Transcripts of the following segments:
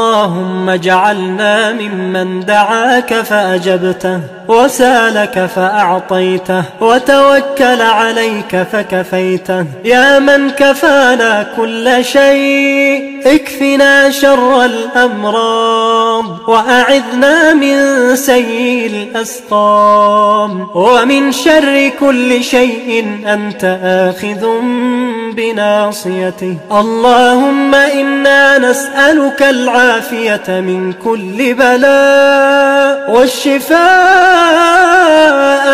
اللهم اجعلنا ممن دعاك فأجبته. وسالك فأعطيته وتوكل عليك فكفيته. يا من كفانا كل شيء اكفنا شر الأمراض وأعذنا من سيء الأسقام. ومن شر كل شيء أنت آخذ بناصيته. اللهم إنا نسألك العافية من كل بلاء. والشفاء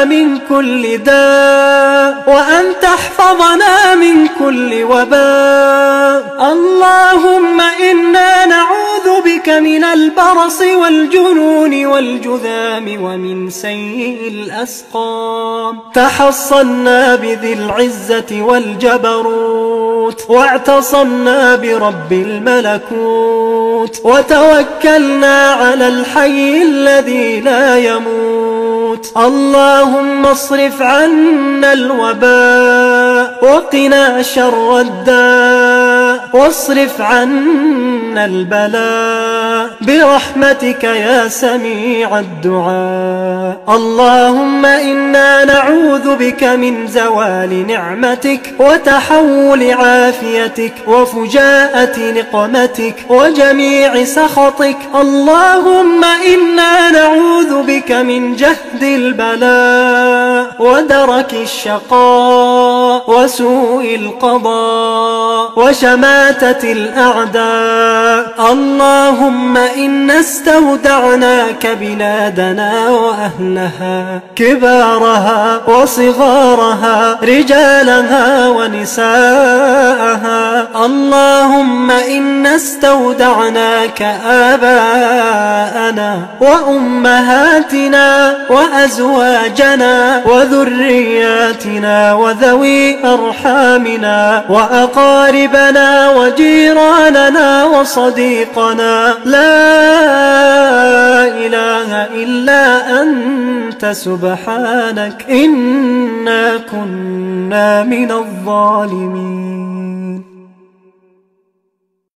من كل داء وأن تحفظنا من كل وباء. بك من البرص والجنون والجذام ومن سيء الأسقام. تحصنا بذي العزة والجبروت واعتصمنا برب الملكوت وتوكلنا على الحي الذي لا يموت. اللهم اصرف عنا الوباء وقنا شر الداء واصرف عنا البلاء. برحمتك يا سميع الدعاء. اللهم إنا نعوذ بك من زوال نعمتك وتحول عافيتك وفجاءة نقمتك وجميع سخطك. اللهم إنا بك من جهد البلاء ودرك الشقاء وسوء القضاء وشماتة الأعداء. اللهم إنا استودعناك بلادنا وأهلها كبارها وصغارها رجالها ونساءها اللهم إنا استودعناك آباءنا وأمهاتنا وأزواجنا وذرياتنا وذوي أرحامنا وأقاربنا وجيراننا وصديقنا. لا إله إلا أنت سبحانك. إنا كنا من الظالمين.